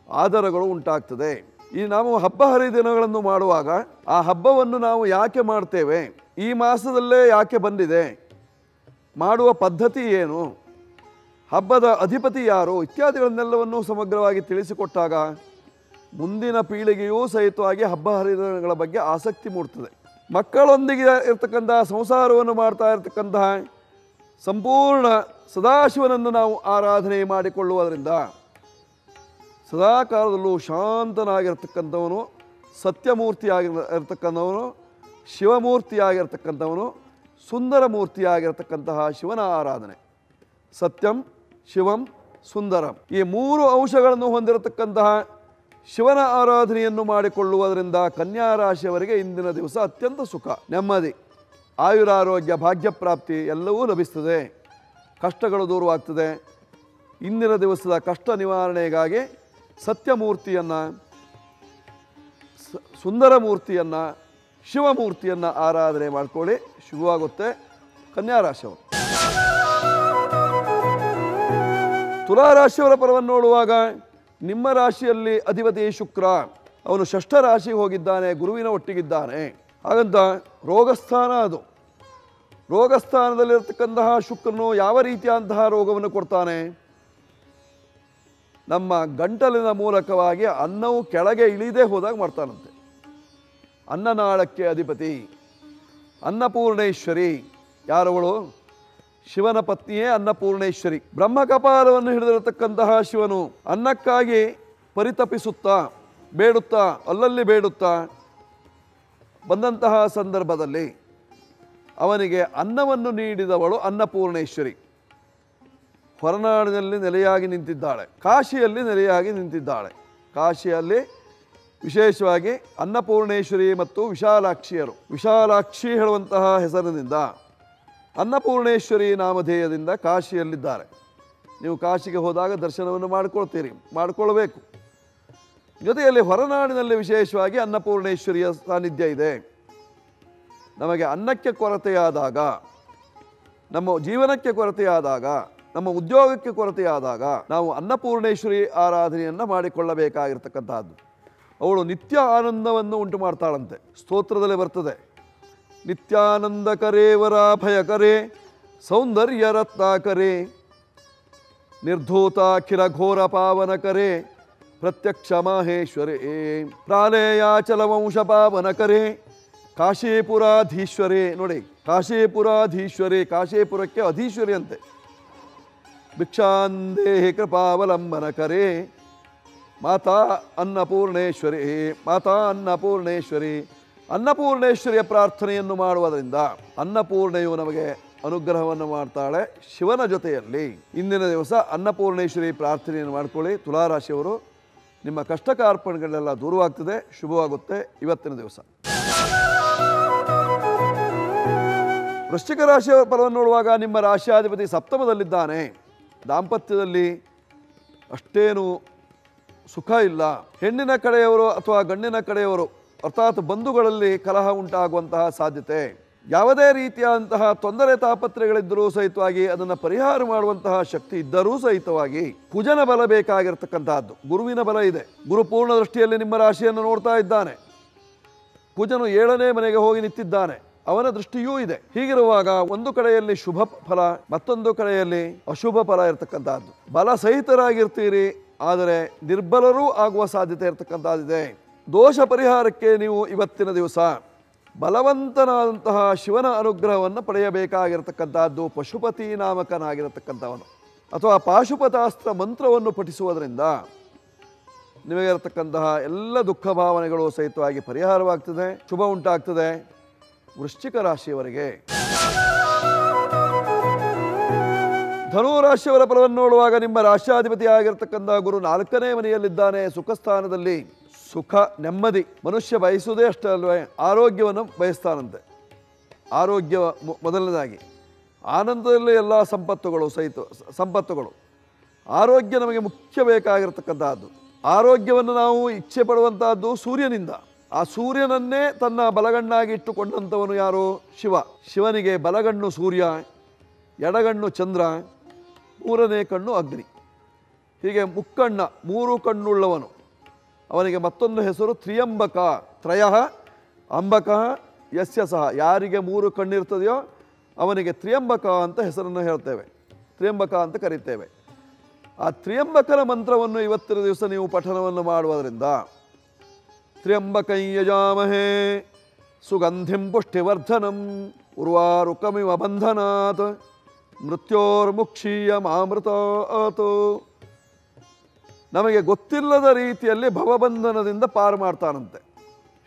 ಆಧಾರಗಳು ಉಂಟಾಗ್ತದೆ. ಈ ನಾವು ಹಬ್ಬ ಹರಿದಿನಗಳನ್ನು ಮಾಡುವಾಗ ಆ ಹಬ್ಬವನ್ನು ನಾವು ಯಾಕೆ ಮಾಡ್ತೇವೆ? ಈ ಮಾಸದಲ್ಲೇ ಯಾಕೆ ಬಂದಿದೆ? ಮಾಡುವ ಪದ್ಧತಿ ಏನು? ಹಬ್ಬದ ಅಧಿಪತಿ ಯಾರು? ಇತ್ಯಾದಿಗಳನ್ನೆಲ್ಲವನ್ನು ಸಮಗ್ರವಾಗಿ ತಿಳಿಸಿಕೊಟ್ಟಾಗ ಮುಂದಿನ ಪೀಳಿಗೆಯೂ ಸಹಿತವಾಗಿ ಹಬ್ಬ ಹರಿದಿನಗಳ ಬಗ್ಗೆ ಆಸಕ್ತಿ ಮೂಡ್ತದೆ. ಮಕ್ಕಳೊಂದಿಗೆ ಇರ್ತಕ್ಕಂತಹ ಸಂಸಾರವನ್ನು ಮಾಡ್ತಾ ಇರತಕ್ಕಂತಹ ಸಂಪೂರ್ಣ ಸದಾಶಿವನನ್ನು ನಾವು ಆರಾಧನೆ ಮಾಡಿಕೊಳ್ಳುವುದರಿಂದ ಸದಾಕಾಲದಲ್ಲೂ ಶಾಂತನಾಗಿರ್ತಕ್ಕಂಥವನು ಸತ್ಯಮೂರ್ತಿಯಾಗಿ ಇರತಕ್ಕಂಥವನು ಶಿವಮೂರ್ತಿಯಾಗಿರ್ತಕ್ಕಂಥವನು ಸುಂದರ ಮೂರ್ತಿಯಾಗಿರ್ತಕ್ಕಂತಹ ಶಿವನ ಆರಾಧನೆ. ಸತ್ಯಂ, ಶಿವಂ, ಸುಂದರಂ. ಈ ಮೂರು ಅಂಶಗಳನ್ನು ಹೊಂದಿರತಕ್ಕಂತಹ ಶಿವನ ಆರಾಧನೆಯನ್ನು ಮಾಡಿಕೊಳ್ಳುವುದರಿಂದ ಕನ್ಯಾ ರಾಶಿಯವರಿಗೆ ಇಂದಿನ ದಿವಸ ಅತ್ಯಂತ ಸುಖ, ನೆಮ್ಮದಿ. ಆಯುರಾರೋಗ್ಯ, ಭಾಗ್ಯಪ್ರಾಪ್ತಿ ಎಲ್ಲವೂ ಲಭಿಸ್ತದೆ. ಕಷ್ಟಗಳು ದೂರವಾಗ್ತದೆ. ಇಂದಿನ ದಿವಸದ ಕಷ್ಟ ನಿವಾರಣೆಗಾಗಿ ಸತ್ಯಮೂರ್ತಿಯನ್ನು ಸುಂದರ ಮೂರ್ತಿಯನ್ನು, ಶಿವಮೂರ್ತಿಯನ್ನು ಆರಾಧನೆ ಮಾಡಿಕೊಳ್ಳಿ. ಶುಭವಾಗುತ್ತೆ. ಕನ್ಯಾ ರಾಶಿಯವರು ತುಲಾ ರಾಶಿಯವರ ಪರವನ್ನು ನೋಡುವಾಗ ನಿಮ್ಮ ರಾಶಿಯಲ್ಲಿ ಅಧಿಪತಿ ಶುಕ್ರ. ಅವನು ಷಷ್ಠ ರಾಶಿಗೆ ಹೋಗಿದ್ದಾನೆ, ಗುರುವಿನ ಒಟ್ಟಿಗಿದ್ದಾನೆ. ಹಾಗಂತ ರೋಗಸ್ಥಾನ ಅದು. ರೋಗಸ್ಥಾನದಲ್ಲಿರ್ತಕ್ಕಂತಹ ಶುಕ್ರನು ಯಾವ ರೀತಿಯಾದಂತಹ ರೋಗವನ್ನು ಕೊಡ್ತಾನೆ? ನಮ್ಮ ಗಂಟಲಿನ ಮೂಲಕವಾಗಿ ಅನ್ನವು ಕೆಳಗೆ ಇಳಿದೇ ಹೋದಾಗ ಮಾಡ್ತಾನಂತೆ. ಅನ್ನನಾಳಕ್ಕೆ ಅಧಿಪತಿ, ಅನ್ನಪೂರ್ಣೇಶ್ವರಿ. ಯಾರವಳು? ಶಿವನ ಪತ್ನಿಯೇ ಅನ್ನಪೂರ್ಣೇಶ್ವರಿ. ಬ್ರಹ್ಮಕಪಾಲವನ್ನು ಹಿಡಿದಿರತಕ್ಕಂತಹ ಶಿವನು ಅನ್ನಕ್ಕಾಗಿ ಪರಿತಪಿಸುತ್ತಾ, ಬೇಡುತ್ತಾ, ಅಲ್ಲಲ್ಲಿ ಬೇಡುತ್ತಾ ಬಂದಂತಹ ಸಂದರ್ಭದಲ್ಲಿ ಅವನಿಗೆ ಅನ್ನವನ್ನು ನೀಡಿದವಳು ಅನ್ನಪೂರ್ಣೇಶ್ವರಿ. ಹೊರನಾಡಿನಲ್ಲಿ ನೆಲೆಯಾಗಿ ನಿಂತಿದ್ದಾಳೆ. ಕಾಶಿಯಲ್ಲಿ ನೆಲೆಯಾಗಿ ನಿಂತಿದ್ದಾಳೆ. ಕಾಶಿಯಲ್ಲಿ ವಿಶೇಷವಾಗಿ ಅನ್ನಪೂರ್ಣೇಶ್ವರಿ ಮತ್ತು ವಿಶಾಲಾಕ್ಷಿಯರು. ವಿಶಾಲಾಕ್ಷಿ ಹೇಳುವಂತಹ ಹೆಸರಿನಿಂದ ಅನ್ನಪೂರ್ಣೇಶ್ವರಿ ನಾಮಧೇಯದಿಂದ ಕಾಶಿಯಲ್ಲಿದ್ದಾರೆ. ನೀವು ಕಾಶಿಗೆ ಹೋದಾಗ ದರ್ಶನವನ್ನು ಮಾಡಿಕೊಳ್ತೀರಿ ಮಾಡಿಕೊಳ್ಬೇಕು ಜೊತೆಯಲ್ಲಿ ಹೊರನಾಡಿನಲ್ಲಿ ವಿಶೇಷವಾಗಿ ಅನ್ನಪೂರ್ಣೇಶ್ವರಿಯ ಸಾನ್ನಿಧ್ಯ ಇದೆ. ನಮಗೆ ಅನ್ನಕ್ಕೆ ಕೊರತೆಯಾದಾಗ, ನಮ್ಮ ಜೀವನಕ್ಕೆ ಕೊರತೆಯಾದಾಗ, ನಮ್ಮ ಉದ್ಯೋಗಕ್ಕೆ ಕೊರತೆಯಾದಾಗ ನಾವು ಅನ್ನಪೂರ್ಣೇಶ್ವರಿ ಆರಾಧನೆಯನ್ನು ಮಾಡಿಕೊಳ್ಳಬೇಕಾಗಿರ್ತಕ್ಕಂಥದ್ದು. ಅವಳು ನಿತ್ಯ ಆನಂದವನ್ನು ಉಂಟು ಮಾಡ್ತಾಳಂತೆ. ಸ್ತೋತ್ರದಲ್ಲಿ ಬರ್ತದೆ, ನಿತ್ಯಾನಂದ ಕರೆ, ವರಾಭಯ ಕರೆ, ಸೌಂದರ್ಯ ರತ್ನಾಕರೆ ನಿರ್ಧೂತಾಖಿಲ ಘೋರ ಪಾವನ ಕರೆ ಪ್ರತ್ಯಕ್ಷ ಮಾಹೇಶ್ವರೇ ಪ್ರಾಲೇಯಾಚಲ ವಂಶ ಪಾವನಕರೇ ಕಾಶೀಪುರಾಧೀಶ್ವರೇ. ನೋಡಿ, ಕಾಶೀಪುರಾಧೀಶ್ವರೇ, ಕಾಶೀಪುರಕ್ಕೆ ಅಧೀಶ್ವರಿ ಅಂತೆ ಭಿಕ್ಷಾಂದೇಹಿ ಕೃಪಾವಲಂಬನ ಕರೆ ಮಾತಾ ಅನ್ನಪೂರ್ಣೇಶ್ವರಿ ಮಾತಾ ಅನ್ನಪೂರ್ಣೇಶ್ವರಿ. ಅನ್ನಪೂರ್ಣೇಶ್ವರಿಯ ಪ್ರಾರ್ಥನೆಯನ್ನು ಮಾಡುವುದರಿಂದ ಅನ್ನಪೂರ್ಣೆಯು ನಮಗೆ ಅನುಗ್ರಹವನ್ನು ಮಾಡ್ತಾಳೆ ಶಿವನ ಜೊತೆಯಲ್ಲಿ. ಇಂದಿನ ದಿವಸ ಅನ್ನಪೂರ್ಣೇಶ್ವರಿ ಪ್ರಾರ್ಥನೆಯನ್ನು ಮಾಡಿಕೊಳ್ಳಿ. ತುಲಾರಾಶಿಯವರು ನಿಮ್ಮ ಕಷ್ಟ ಕಾರ್ಪಣೆಗಳೆಲ್ಲ ದೂರವಾಗ್ತದೆ, ಶುಭವಾಗುತ್ತೆ. ಇವತ್ತಿನ ದಿವಸ. ವೃಶ್ಚಿಕ ರಾಶಿಯ ಫಲವನ್ನು ನೋಡುವಾಗ ನಿಮ್ಮ ರಾಶಿಯಾಧಿಪತಿ ಸಪ್ತಮದಲ್ಲಿದ್ದಾನೆ. ದಾಂಪತ್ಯದಲ್ಲಿ ಅಷ್ಟೇನು ಸುಖ ಇಲ್ಲ. ಹೆಣ್ಣಿನ ಕಡೆಯವರು ಅಥವಾ ಗಂಡಿನ ಕಡೆಯವರು, ಅರ್ಥಾತ್ ಬಂಧುಗಳಲ್ಲಿ ಕಲಹ ಉಂಟಾಗುವಂತಹ ಸಾಧ್ಯತೆ. ಯಾವುದೇ ರೀತಿಯಾದಂತಹ ತೊಂದರೆ ತಾಪತ್ರೆಗಳಿದ್ದರೂ ಸಹಿತವಾಗಿ ಅದನ್ನು ಪರಿಹಾರ ಮಾಡುವಂತಹ ಶಕ್ತಿ ಇದ್ದರೂ ಸಹಿತವಾಗಿ ಕುಜನ ಬಲ ಬೇಕಾಗಿರ್ತಕ್ಕಂತಹದ್ದು. ಗುರುವಿನ ಬಲ ಇದೆ. ಗುರು ಪೂರ್ಣ ದೃಷ್ಟಿಯಲ್ಲಿ ನಿಮ್ಮ ರಾಶಿಯನ್ನು ನೋಡ್ತಾ ಇದ್ದಾನೆ. ಕುಜನು ಏಳನೇ ಮನೆಗೆ ಹೋಗಿ ನಿಂತಿದ್ದಾನೆ. ಅವನ ದೃಷ್ಟಿಯೂ ಇದೆ. ಹೀಗಿರುವಾಗ ಒಂದು ಕಡೆಯಲ್ಲಿ ಶುಭ ಫಲ, ಮತ್ತೊಂದು ಕಡೆಯಲ್ಲಿ ಅಶುಭ ಫಲ ಇರತಕ್ಕಂತಹದ್ದು. ಬಲ ಸಹಿತರಾಗಿರ್ತೀರಿ, ಆದರೆ ನಿರ್ಬಲರೂ ಆಗುವ ಸಾಧ್ಯತೆ ಇರತಕ್ಕಂಥದ್ದಿದೆ ದೋಷ ಪರಿಹಾರಕ್ಕೆ ನೀವು ಇವತ್ತಿನ ದಿವಸ ಬಲವಂತನಾದಂತಹ ಶಿವನ ಅನುಗ್ರಹವನ್ನು ಪಡೆಯಬೇಕಾಗಿರತಕ್ಕಂಥದ್ದು ಪಶುಪತಿ ನಾಮಕನಾಗಿರತಕ್ಕಂಥವನು. ಅಥವಾ ಪಾಶುಪತಾಸ್ತ್ರ ಮಂತ್ರವನ್ನು ಪಠಿಸುವುದರಿಂದ ನಿಮಗಿರತಕ್ಕಂತಹ ಎಲ್ಲ ದುಃಖ ಭಾವನೆಗಳು ಸಹಿತವಾಗಿ ಪರಿಹಾರವಾಗ್ತದೆ, ಶುಭ ಉಂಟಾಗ್ತದೆ. ವೃಶ್ಚಿಕ ರಾಶಿಯವರಿಗೆ ಧನು ರಾಶಿಯವರ ಫಲವನ್ನು ನೋಡುವಾಗ ನಿಮ್ಮ ರಾಶ್ಯಾಧಿಪತಿ ಆಗಿರತಕ್ಕಂಥ ಗುರು ನಾಲ್ಕನೇ ಮನೆಯಲ್ಲಿದ್ದಾನೆ ಸುಖ ಸ್ಥಾನದಲ್ಲಿ ಸುಖ, ನೆಮ್ಮದಿ, ಮನುಷ್ಯ ಬಯಸುವುದೇ ಅಷ್ಟೇ ಅಲ್ವೇ, ಆರೋಗ್ಯವನ್ನು ಬಯಸ್ತಾನಂತೆ. ಆರೋಗ್ಯ ಮೊದಲನೇದಾಗಿ. ಆನಂದದಲ್ಲಿ ಎಲ್ಲ ಸಂಪತ್ತುಗಳು ಸಹಿತ ಸಂಪತ್ತುಗಳು. ಆರೋಗ್ಯ ನಮಗೆ ಮುಖ್ಯ ಬೇಕಾಗಿರ್ತಕ್ಕಂಥದ್ದು ಆರೋಗ್ಯವನ್ನು ನಾವು ಇಚ್ಛೆ ಪಡುವಂತಹದ್ದು ಸೂರ್ಯನಿಂದ. ಆ ಸೂರ್ಯನನ್ನೇ ತನ್ನ ಬಲಗಣ್ಣಾಗಿ ಇಟ್ಟುಕೊಂಡಂಥವನು ಯಾರು? ಶಿವ. ಶಿವನಿಗೆ ಬಲಗಣ್ಣು ಸೂರ್ಯ, ಎಡಗಣ್ಣು ಚಂದ್ರ, ಮೂರನೇ ಕಣ್ಣು ಅಗ್ನಿ. ಹೀಗೆ ಮುಕ್ಕಣ್ಣ, ಮೂರು ಕಣ್ಣುಳ್ಳವನು. ಅವನಿಗೆ ಮತ್ತೊಂದು ಹೆಸರು ತ್ರಿಯಂಬಕ. ತ್ರಯ, ಅಂಬಕ, ಯಸ್ಯ ಸಹ. ಯಾರಿಗೆ ಮೂರು ಕಣ್ಣಿರ್ತದೆಯೋ ಅವನಿಗೆ ತ್ರಿಯಂಬಕ ಅಂತ ಹೆಸರನ್ನು ಹೇಳ್ತೇವೆ. ತ್ರಿಯಂಬಕ ಅಂತ ಕರಿತೇವೆ. ಆ ತ್ರಿಯಂಬಕನ ಮಂತ್ರವನ್ನು ಇವತ್ತಿನ ದಿವಸ ನೀವು ಪಠನವನ್ನು ಮಾಡುವುದರಿಂದ ತ್ರ್ಯಂಬಕಂ ಯಜಾಮಹೇ ಸುಗಂಧಿಂ ಪುಷ್ಟಿವರ್ಧನಂ ಉರ್ವಾರುಕಮಿವ ಬಂಧನಾತ್ ಮೃತ್ಯೋರ್ಮುಕ್ಷೀಯ ಮಾಮೃತಾತ್ ನಮಗೆ ಗೊತ್ತಿಲ್ಲದ ರೀತಿಯಲ್ಲಿ ಭವಬಂಧನದಿಂದ ಪಾರು ಮಾಡ್ತಾನಂತೆ.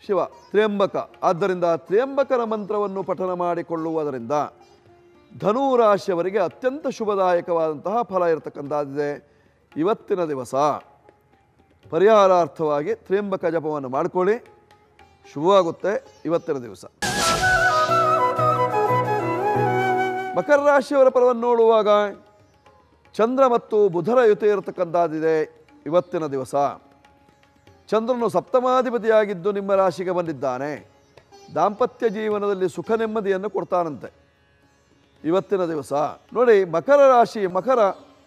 ಶಿವ, ತ್ರ್ಯಂಬಕ. ಆದ್ದರಿಂದ ತ್ರ್ಯಂಬಕನ ಮಂತ್ರವನ್ನು ಪಠನ ಮಾಡಿಕೊಳ್ಳುವುದರಿಂದ ಧನು ರಾಶಿಯವರಿಗೆ ಅತ್ಯಂತ ಶುಭದಾಯಕವಾದಂತಹ ಫಲ ಇರತಕ್ಕಂಥದ್ದಿದೆ ಇವತ್ತಿನ ದಿವಸ ಪರಿಹಾರಾರ್ಥವಾಗಿ ತ್ರ್ಯಂಬಕ ಜಪವನ್ನು ಮಾಡಿಕೊಳ್ಳಿ. ಶುಭವಾಗುತ್ತೆ ಇವತ್ತಿನ ದಿವಸ. ಮಕರ ರಾಶಿಯವರ ಫಲವನ್ನು ನೋಡುವಾಗ ಚಂದ್ರ ಮತ್ತು ಬುಧರ ಯುತಿ ಇರತಕ್ಕಂಥದ್ದಿದೆ ಇವತ್ತಿನ ದಿವಸ ಚಂದ್ರನು ಸಪ್ತಮಾಧಿಪತಿಯಾಗಿದ್ದು ನಿಮ್ಮ ರಾಶಿಗೆ ಬಂದಿದ್ದಾನೆ. ದಾಂಪತ್ಯ ಜೀವನದಲ್ಲಿ ಸುಖ ನೆಮ್ಮದಿಯನ್ನು ಕೊಡ್ತಾನಂತೆ. ಇವತ್ತಿನ ದಿವಸ ನೋಡಿ, ಮಕರ ರಾಶಿ, ಮಕರ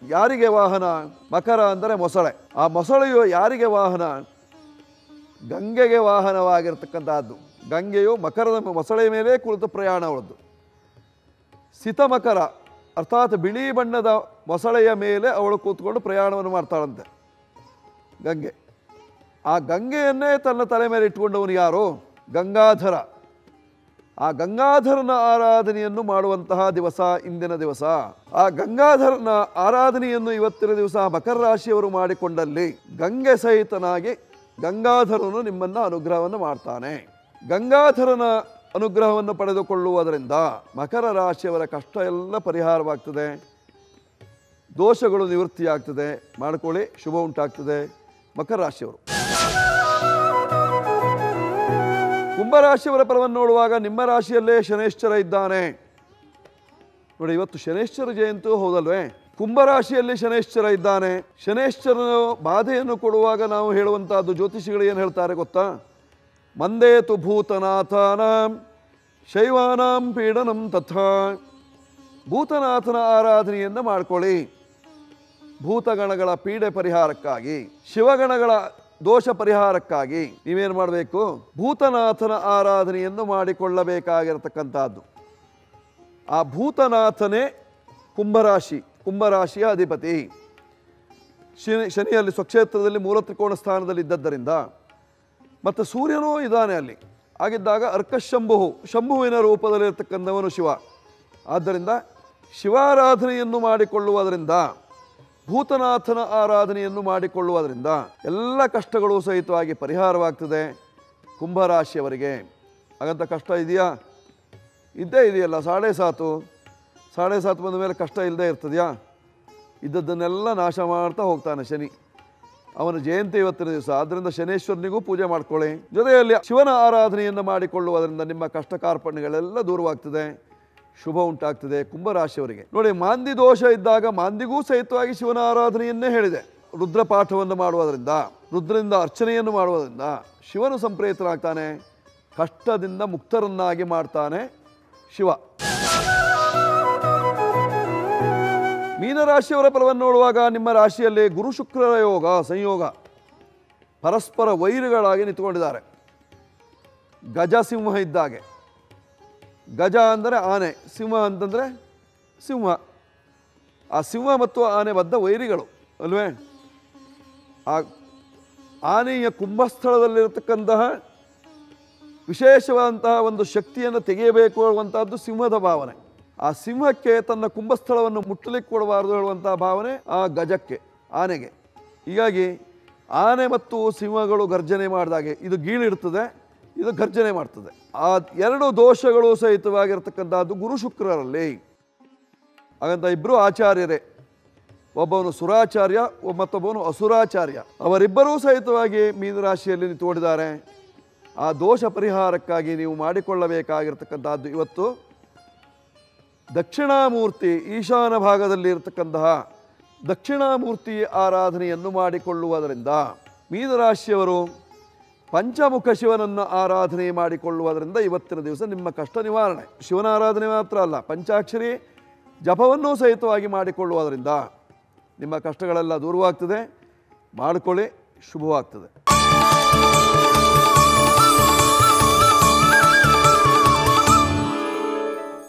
ಯಾರಿಗೆ ವಾಹನ? ಮಕರ ಅಂದರೆ ಮೊಸಳೆ. ಆ ಮೊಸಳೆಯು ಯಾರಿಗೆ ವಾಹನ? ಗಂಗೆಗೆ ವಾಹನವಾಗಿರ್ತಕ್ಕಂಥದ್ದು ಗಂಗೆಯು ಮಕರದ ಮೊಸಳೆಯ ಮೇಲೆ ಕುಳಿತು ಪ್ರಯಾಣ ಅವಳದ್ದು ಸಿತಮಕರ ಅರ್ಥಾತ್ ಬಿಳಿ ಬಣ್ಣದ ಮೊಸಳೆಯ ಮೇಲೆ ಅವಳು ಕೂತ್ಕೊಂಡು ಪ್ರಯಾಣವನ್ನು ಮಾಡ್ತಾಳಂತೆ. ಗಂಗೆ. ಆ ಗಂಗೆಯನ್ನೇ ತನ್ನ ತಲೆ ಮೇಲೆ ಇಟ್ಟುಕೊಂಡವನು ಯಾರು? ಗಂಗಾಧರ. ಆ ಗಂಗಾಧರನ ಆರಾಧನೆಯನ್ನು ಮಾಡುವಂತಹ ದಿವಸ ಇಂದಿನ ದಿವಸ. ಆ ಗಂಗಾಧರನ ಆರಾಧನೆಯನ್ನು ಇವತ್ತಿನ ದಿವಸ ಮಕರ ರಾಶಿಯವರು ಮಾಡಿಕೊಂಡಲ್ಲಿ ಗಂಗೆ ಸಹಿತನಾಗಿ ಗಂಗಾಧರನು ನಿಮ್ಮನ್ನು ಅನುಗ್ರಹವನ್ನು ಮಾಡ್ತಾನೆ. ಗಂಗಾಧರನ ಅನುಗ್ರಹವನ್ನು ಪಡೆದುಕೊಳ್ಳುವುದರಿಂದ ಮಕರ ರಾಶಿಯವರ ಕಷ್ಟ ಎಲ್ಲ ಪರಿಹಾರವಾಗ್ತದೆ. ದೋಷಗಳು ನಿವೃತ್ತಿಯಾಗ್ತದೆ. ಮಾಡ್ಕೊಳ್ಳಿ. ಶುಭ ಉಂಟಾಗ್ತದೆ. ಮಕರ ರಾಶಿಯವರು. ಕುಂಭರಾಶಿಯವರ ಫಲವನ್ನು ನೋಡುವಾಗ ನಿಮ್ಮ ರಾಶಿಯಲ್ಲೇ ಶನೇಶ್ವರ ಇದ್ದಾನೆ. ನೋಡಿ, ಇವತ್ತು ಶನೇಶ್ವರ ಜಯಂತಿ ಹೌದಲ್ವೇ? ಕುಂಭರಾಶಿಯಲ್ಲಿ ಶನೇಶ್ವರ ಇದ್ದಾನೆ. ಶನೇಶ್ವರನ ಬಾಧೆಯನ್ನು ಕೊಡುವಾಗ ನಾವು ಹೇಳುವಂತಹದ್ದು ಜ್ಯೋತಿಷಿಗಳು ಏನು ಹೇಳ್ತಾರೆ ಗೊತ್ತಾ? ಮಂದೇತು ಭೂತನಾಥಾನಾಂ ಶೈವಾನಾಂ ಪೀಡನಂ ತಥಾ. ಭೂತನಾಥನ ಆರಾಧನೆಯನ್ನು ಮಾಡ್ಕೊಳ್ಳಿ. ಭೂತಗಣಗಳ ಪೀಡೆ ಪರಿಹಾರಕ್ಕಾಗಿ, ಶಿವಗಣಗಳ ದೋಷ ಪರಿಹಾರಕ್ಕಾಗಿ ನೀವೇನು ಮಾಡಬೇಕು? ಭೂತನಾಥನ ಆರಾಧನೆಯನ್ನು ಮಾಡಿಕೊಳ್ಳಬೇಕಾಗಿರತಕ್ಕಂಥದ್ದು. ಆ ಭೂತನಾಥನೇ ಕುಂಭರಾಶಿ, ಕುಂಭರಾಶಿಯ ಅಧಿಪತಿ. ಶನಿ, ಶನಿಯಲ್ಲಿ ಸ್ವಕ್ಷೇತ್ರದಲ್ಲಿ ಮೂಲ ತ್ರಿಕೋಣ ಸ್ಥಾನದಲ್ಲಿ ಇದ್ದದ್ದರಿಂದ ಮತ್ತು ಸೂರ್ಯನೂ ಇದ್ದಾನೆ ಅಲ್ಲಿ. ಆಗಿದ್ದಾಗ ಅರ್ಕಶಂಭು ಶಂಭುವಿನ ರೂಪದಲ್ಲಿರ್ತಕ್ಕಂಥವನು ಶಿವ. ಆದ್ದರಿಂದ ಶಿವಾರಾಧನೆಯನ್ನು ಮಾಡಿಕೊಳ್ಳುವುದರಿಂದ ಭೂತನಾಥನ ಆರಾಧನೆಯನ್ನು ಮಾಡಿಕೊಳ್ಳುವುದರಿಂದ ಎಲ್ಲ ಕಷ್ಟಗಳು ಸಹಿತವಾಗಿ ಪರಿಹಾರವಾಗ್ತದೆ ಕುಂಭರಾಶಿಯವರಿಗೆ. ಹಾಗಂತ ಕಷ್ಟ ಇದೆಯಾ? ಇದ್ದೇ ಇದೆಯಲ್ಲ, ಸಾಡೆ ಸಾತು. ಸಾಡೆ ಸಾತು ಬಂದ ಮೇಲೆ ಕಷ್ಟ ಇಲ್ಲದೆ ಇರ್ತದೆಯಾ? ಇದ್ದದ್ದನ್ನೆಲ್ಲ ನಾಶ ಮಾಡ್ತಾ ಹೋಗ್ತಾನೆ ಶನಿ. ಅವನ ಜಯಂತಿ ಇವತ್ತಿನ ದಿವಸ ಆದ್ದರಿಂದ ಶನೇಶ್ವರನಿಗೂ ಪೂಜೆ ಮಾಡ್ಕೊಳ್ಳಿ. ಜೊತೆಯಲ್ಲಿ ಶಿವನ ಆರಾಧನೆಯನ್ನು ಮಾಡಿಕೊಳ್ಳುವುದರಿಂದ ನಿಮ್ಮ ಕಷ್ಟ ಕಾರ್ಪಣ್ಯಗಳೆಲ್ಲ ದೂರವಾಗ್ತದೆ. ಶುಭ ಉಂಟಾಗ್ತದೆ ಕುಂಭರಾಶಿಯವರಿಗೆ. ನೋಡಿ, ಮಾಂದಿ ದೋಷ ಇದ್ದಾಗ ಮಾಂದಿಗೂ ಸಹಿತವಾಗಿ ಶಿವನ ಆರಾಧನೆಯನ್ನೇ ಹೇಳಿದೆ. ರುದ್ರ ಪಾಠವನ್ನು ಮಾಡುವುದರಿಂದ ರುದ್ರದಿಂದ ಅರ್ಚನೆಯನ್ನು ಮಾಡುವುದರಿಂದ ಶಿವನು ಸಂಪ್ರೇತನಾಗ್ತಾನೆ, ಕಷ್ಟದಿಂದ ಮುಕ್ತರನ್ನಾಗಿ ಮಾಡ್ತಾನೆ ಶಿವ. ಮೀನರಾಶಿಯವರ ಫಲವನ್ನು ನೋಡುವಾಗ ನಿಮ್ಮ ರಾಶಿಯಲ್ಲಿ ಗುರು ಶುಕ್ರರ ಯೋಗ, ಸಂಯೋಗ, ಪರಸ್ಪರ ವೈರುಗಳಾಗಿ ನಿಂತುಕೊಂಡಿದ್ದಾರೆ. ಗಜಸಿಂಹ ಇದ್ದಾಗೆ. ಗಜ ಅಂದರೆ ಆನೆ, ಸಿಂಹ ಅಂತಂದರೆ ಸಿಂಹ. ಆ ಸಿಂಹ ಮತ್ತು ಆನೆ ಬದ್ಧ ವೈರಿಗಳು, ಅಲ್ವೇ? ಆ ಆನೆಯ ಕುಂಭಸ್ಥಳದಲ್ಲಿರತಕ್ಕಂತಹ ವಿಶೇಷವಾದಂತಹ ಒಂದು ಶಕ್ತಿಯನ್ನು ತೆಗೆಯಬೇಕು ಹೇಳುವಂತಹದ್ದು ಸಿಂಹದ ಭಾವನೆ. ಆ ಸಿಂಹಕ್ಕೆ ತನ್ನ ಕುಂಭಸ್ಥಳವನ್ನು ಮುಟ್ಟಲಿಕ್ಕೆ ಕೊಡಬಾರದು ಹೇಳುವಂತಹ ಭಾವನೆ ಆ ಗಜಕ್ಕೆ, ಆನೆಗೆ. ಹೀಗಾಗಿ ಆನೆ ಮತ್ತು ಸಿಂಹಗಳು ಗರ್ಜನೆ ಮಾಡಿದಾಗೆ ಇದು ಗೀಳಿಡ್ತದೆ ಇದು ಗರ್ಜನೆ ಮಾಡ್ತದೆ. ಆ ಎರಡು ದೋಷಗಳು ಸಹಿತವಾಗಿರ್ತಕ್ಕಂಥದ್ದು ಗುರು ಶುಕ್ರರಲ್ಲಿ. ಹಾಗಂತ ಇಬ್ಬರು ಆಚಾರ್ಯರೇ. ಒಬ್ಬವನು ಸುರಾಚಾರ್ಯ ಮತ್ತೊಬ್ಬನು ಅಸುರಾಚಾರ್ಯ. ಅವರಿಬ್ಬರೂ ಸಹಿತವಾಗಿ ಮೀನರಾಶಿಯಲ್ಲಿ ನಿಂತುಕೊಂಡಿದ್ದಾರೆ. ಆ ದೋಷ ಪರಿಹಾರಕ್ಕಾಗಿ ನೀವು ಮಾಡಿಕೊಳ್ಳಬೇಕಾಗಿರ್ತಕ್ಕಂಥದ್ದು ಇವತ್ತು ದಕ್ಷಿಣಾಮೂರ್ತಿ ಈಶಾನ ಭಾಗದಲ್ಲಿ ಇರತಕ್ಕಂತಹ ದಕ್ಷಿಣಾಮೂರ್ತಿ ಆರಾಧನೆಯನ್ನು ಮಾಡಿಕೊಳ್ಳುವುದರಿಂದ ಮೀನರಾಶಿಯವರು ಪಂಚಮುಖ ಶಿವನನ್ನು ಆರಾಧನೆ ಮಾಡಿಕೊಳ್ಳುವುದರಿಂದ ಇವತ್ತಿನ ದಿವಸ ನಿಮ್ಮ ಕಷ್ಟ ನಿವಾರಣೆ. ಶಿವನ ಆರಾಧನೆ ಮಾತ್ರ ಅಲ್ಲ, ಪಂಚಾಕ್ಷರಿ ಜಪವನ್ನೂ ಸಹಿತವಾಗಿ ಮಾಡಿಕೊಳ್ಳುವುದರಿಂದ ನಿಮ್ಮ ಕಷ್ಟಗಳೆಲ್ಲ ದೂರವಾಗ್ತದೆ. ಮಾಡಿಕೊಳ್ಳಿ, ಶುಭವಾಗ್ತದೆ.